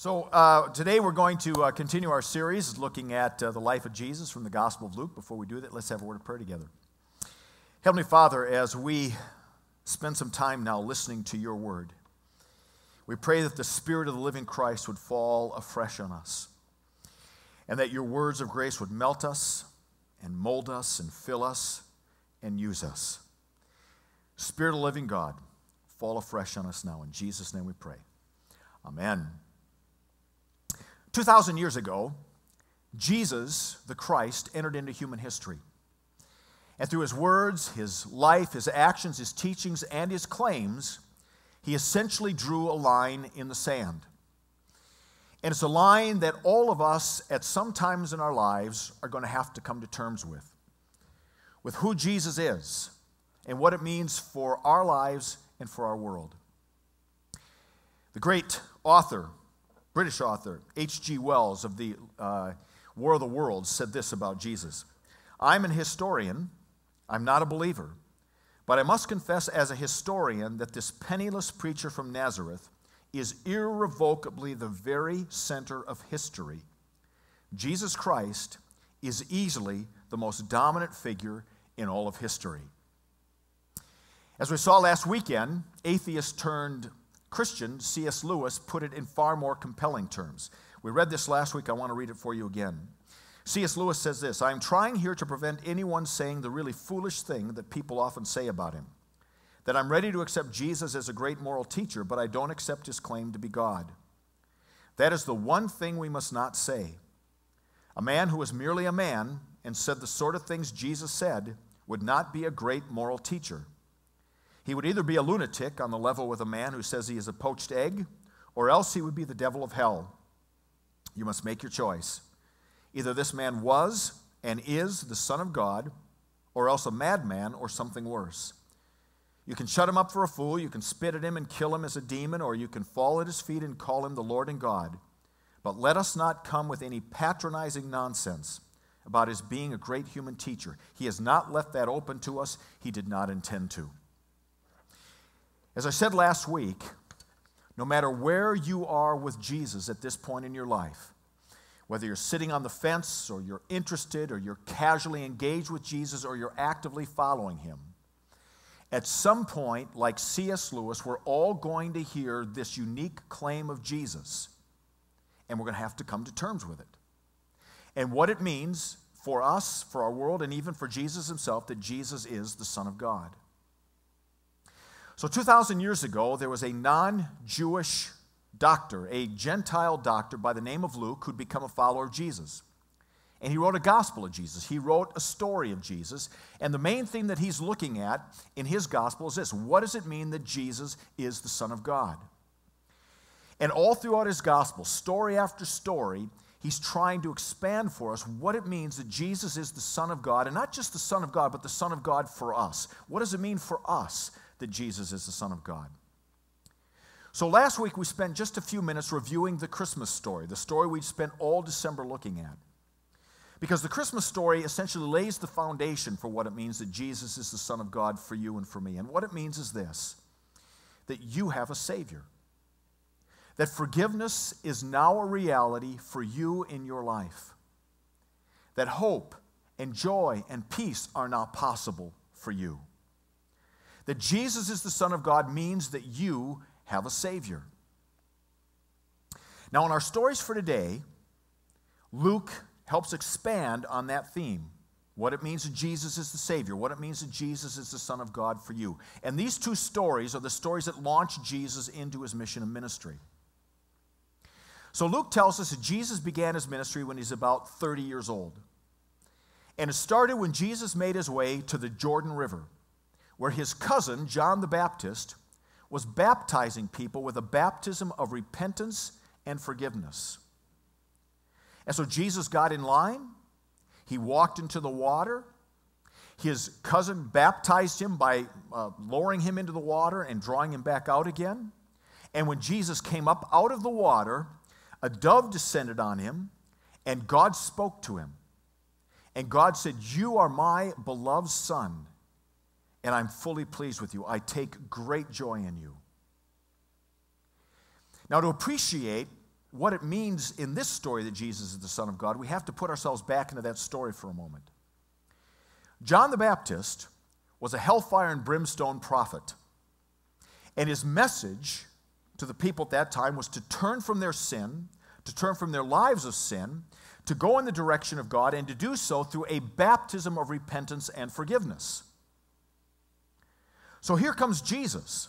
So, uh, today we're going to uh, continue our series looking at uh, the life of Jesus from the Gospel of Luke. Before we do that, let's have a word of prayer together. Heavenly Father, as we spend some time now listening to your word, we pray that the Spirit of the living Christ would fall afresh on us, and that your words of grace would melt us and mold us and fill us and use us. Spirit of living God, fall afresh on us now. In Jesus' name we pray. Amen. 2,000 years ago, Jesus, the Christ, entered into human history. And through his words, his life, his actions, his teachings, and his claims, he essentially drew a line in the sand. And it's a line that all of us, at some times in our lives, are going to have to come to terms with. With who Jesus is and what it means for our lives and for our world. The great author British author H.G. Wells of the uh, War of the Worlds said this about Jesus I'm an historian, I'm not a believer, but I must confess as a historian that this penniless preacher from Nazareth is irrevocably the very center of history. Jesus Christ is easily the most dominant figure in all of history. As we saw last weekend, atheist turned Christian, C.S. Lewis, put it in far more compelling terms. We read this last week. I want to read it for you again. C.S. Lewis says this I am trying here to prevent anyone saying the really foolish thing that people often say about him that I'm ready to accept Jesus as a great moral teacher, but I don't accept his claim to be God. That is the one thing we must not say. A man who was merely a man and said the sort of things Jesus said would not be a great moral teacher. He would either be a lunatic on the level with a man who says he is a poached egg, or else he would be the devil of hell. You must make your choice. Either this man was and is the Son of God, or else a madman or something worse. You can shut him up for a fool, you can spit at him and kill him as a demon, or you can fall at his feet and call him the Lord and God. But let us not come with any patronizing nonsense about his being a great human teacher. He has not left that open to us, he did not intend to. As I said last week, no matter where you are with Jesus at this point in your life, whether you're sitting on the fence or you're interested or you're casually engaged with Jesus or you're actively following him, at some point, like C.S. Lewis, we're all going to hear this unique claim of Jesus, and we're going to have to come to terms with it. And what it means for us, for our world, and even for Jesus himself that Jesus is the Son of God. So, 2,000 years ago, there was a non Jewish doctor, a Gentile doctor by the name of Luke, who'd become a follower of Jesus. And he wrote a gospel of Jesus. He wrote a story of Jesus. And the main thing that he's looking at in his gospel is this what does it mean that Jesus is the Son of God? And all throughout his gospel, story after story, he's trying to expand for us what it means that Jesus is the Son of God, and not just the Son of God, but the Son of God for us. What does it mean for us that Jesus is the Son of God. So last week we spent just a few minutes reviewing the Christmas story, the story we spent all December looking at. Because the Christmas story essentially lays the foundation for what it means that Jesus is the Son of God for you and for me. And what it means is this that you have a Savior, that forgiveness is now a reality for you in your life, that hope and joy and peace are now possible for you. That Jesus is the Son of God means that you have a Savior. Now, in our stories for today, Luke helps expand on that theme what it means that Jesus is the Savior, what it means that Jesus is the Son of God for you. And these two stories are the stories that launch Jesus into his mission and ministry. So Luke tells us that Jesus began his ministry when he's about 30 years old. And it started when Jesus made his way to the Jordan River where his cousin, John the Baptist, was baptizing people with a baptism of repentance and forgiveness. And so Jesus got in line, he walked into the water. His cousin baptized him by uh, lowering him into the water and drawing him back out again. And when Jesus came up out of the water, a dove descended on him, and God spoke to him. And God said, You are my beloved Son and I'm fully pleased with you. I take great joy in you. Now, to appreciate what it means in this story that Jesus is the Son of God, we have to put ourselves back into that story for a moment. John the Baptist was a hellfire and brimstone prophet. And his message to the people at that time was to turn from their sin, to turn from their lives of sin, to go in the direction of God, and to do so through a baptism of repentance and forgiveness. So here comes Jesus.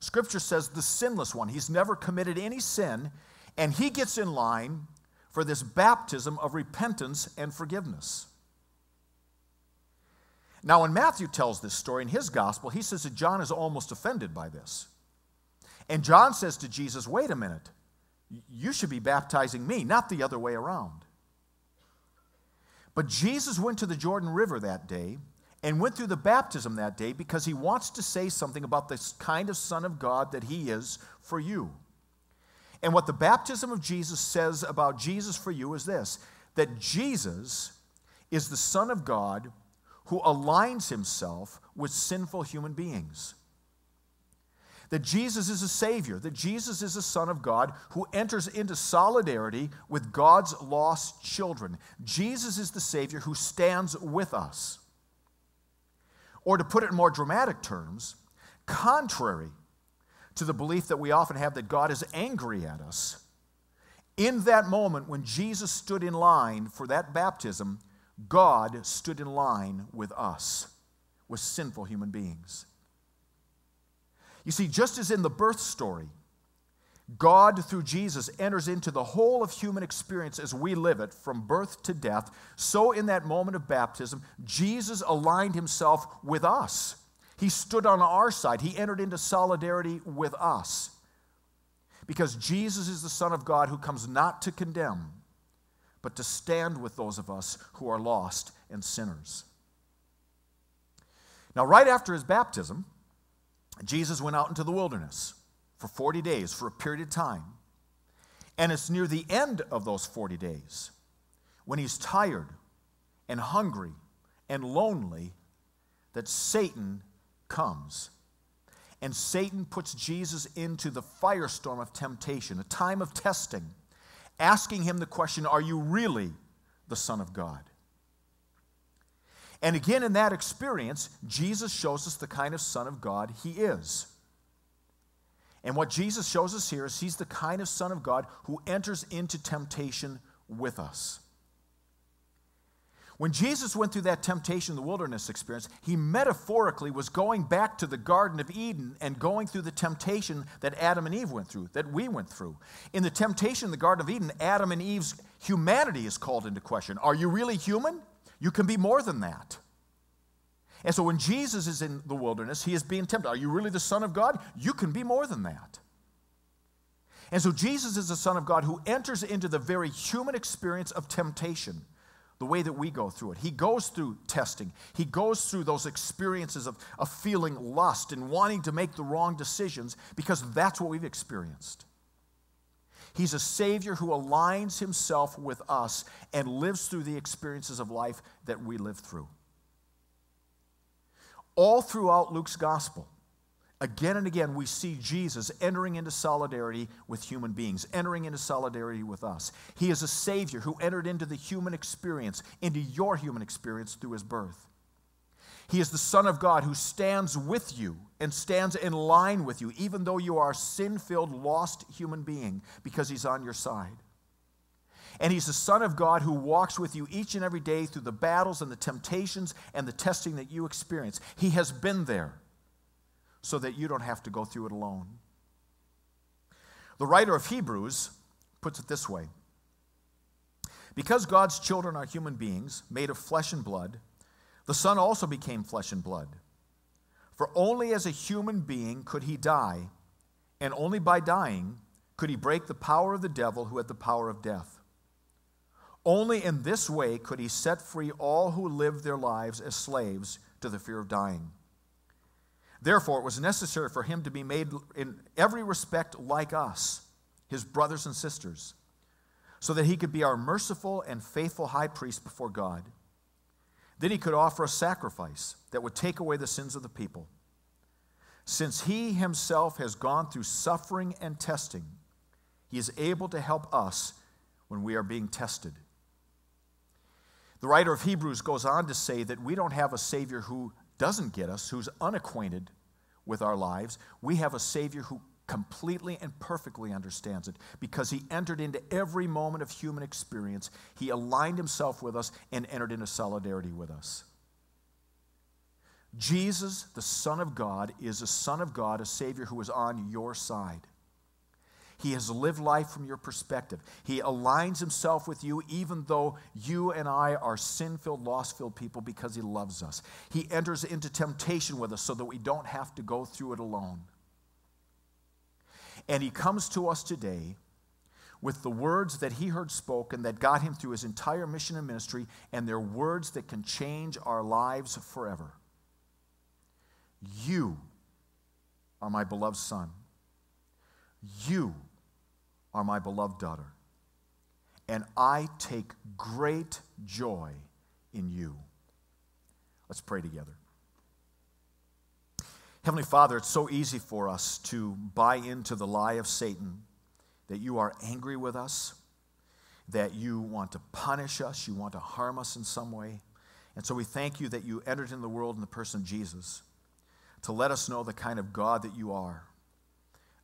Scripture says the sinless one. He's never committed any sin, and he gets in line for this baptism of repentance and forgiveness. Now, when Matthew tells this story in his gospel, he says that John is almost offended by this. And John says to Jesus, Wait a minute, you should be baptizing me, not the other way around. But Jesus went to the Jordan River that day and went through the baptism that day because he wants to say something about this kind of Son of God that he is for you. And what the baptism of Jesus says about Jesus for you is this that Jesus is the Son of God who aligns himself with sinful human beings. That Jesus is a Savior, that Jesus is a Son of God who enters into solidarity with God's lost children. Jesus is the Savior who stands with us. Or to put it in more dramatic terms, contrary to the belief that we often have that God is angry at us, in that moment when Jesus stood in line for that baptism, God stood in line with us, with sinful human beings. You see, just as in the birth story, God, through Jesus, enters into the whole of human experience as we live it from birth to death. So, in that moment of baptism, Jesus aligned himself with us. He stood on our side, he entered into solidarity with us. Because Jesus is the Son of God who comes not to condemn, but to stand with those of us who are lost and sinners. Now, right after his baptism, Jesus went out into the wilderness for 40 days, for a period of time. And it's near the end of those 40 days when he's tired and hungry and lonely that Satan comes. And Satan puts Jesus into the firestorm of temptation, a time of testing asking him the question Are you really the Son of God? And again, in that experience, Jesus shows us the kind of Son of God he is. And what Jesus shows us here is he's the kind of Son of God who enters into temptation with us. When Jesus went through that temptation in the wilderness experience, he metaphorically was going back to the Garden of Eden and going through the temptation that Adam and Eve went through, that we went through. In the temptation in the Garden of Eden, Adam and Eve's humanity is called into question. Are you really human? You can be more than that. And so when Jesus is in the wilderness, he is being tempted. Are you really the Son of God? You can be more than that. And so Jesus is the Son of God who enters into the very human experience of temptation the way that we go through it. He goes through testing, he goes through those experiences of, of feeling lust and wanting to make the wrong decisions because that's what we've experienced. He's a Savior who aligns himself with us and lives through the experiences of life that we live through. All throughout Luke's gospel, Again and again, we see Jesus entering into solidarity with human beings, entering into solidarity with us. He is a Savior who entered into the human experience, into your human experience through his birth. He is the Son of God who stands with you and stands in line with you, even though you are a sin filled, lost human being, because he's on your side. And he's the Son of God who walks with you each and every day through the battles and the temptations and the testing that you experience. He has been there so that you don't have to go through it alone. The writer of Hebrews puts it this way Because God's children are human beings, made of flesh and blood, the Son also became flesh and blood. For only as a human being could he die, and only by dying could he break the power of the devil who had the power of death. Only in this way could he set free all who lived their lives as slaves to the fear of dying. Therefore, it was necessary for him to be made in every respect like us, his brothers and sisters, so that he could be our merciful and faithful high priest before God. Then he could offer a sacrifice that would take away the sins of the people. Since he himself has gone through suffering and testing, He is able to help us when we are being tested. The writer of Hebrews goes on to say that we don't have a Savior who doesn't get us, who's unacquainted with our lives. We have a Savior who completely and perfectly understands it because he entered into every moment of human experience. He aligned himself with us and entered into solidarity with us. Jesus, the Son of God, is a Son of God, a Savior who is on your side. He has lived life from your perspective. He aligns himself with you, even though you and I are sin filled, lost filled people, because he loves us. He enters into temptation with us so that we don't have to go through it alone. And he comes to us today with the words that he heard spoken that got him through his entire mission and ministry, and they're words that can change our lives forever. You are my beloved son. You are my beloved daughter, and I take great joy in you. Let's pray together. Heavenly Father, it's so easy for us to buy into the lie of Satan that you are angry with us, that you want to punish us, you want to harm us in some way. And so we thank you that you entered in the world in the person of Jesus to let us know the kind of God that you are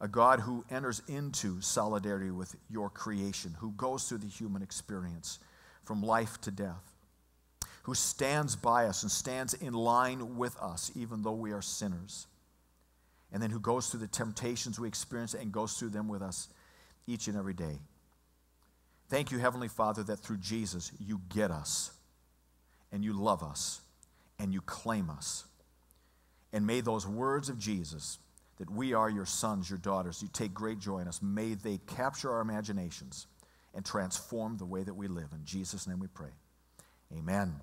a God who enters into solidarity with your creation, who goes through the human experience from life to death, who stands by us and stands in line with us, even though we are sinners, and then who goes through the temptations we experience and goes through them with us each and every day. Thank you, Heavenly Father, that through Jesus you get us and you love us and you claim us. And may those words of Jesus that we are your sons, your daughters. You take great joy in us. May they capture our imaginations and transform the way that we live. In Jesus' name we pray. Amen.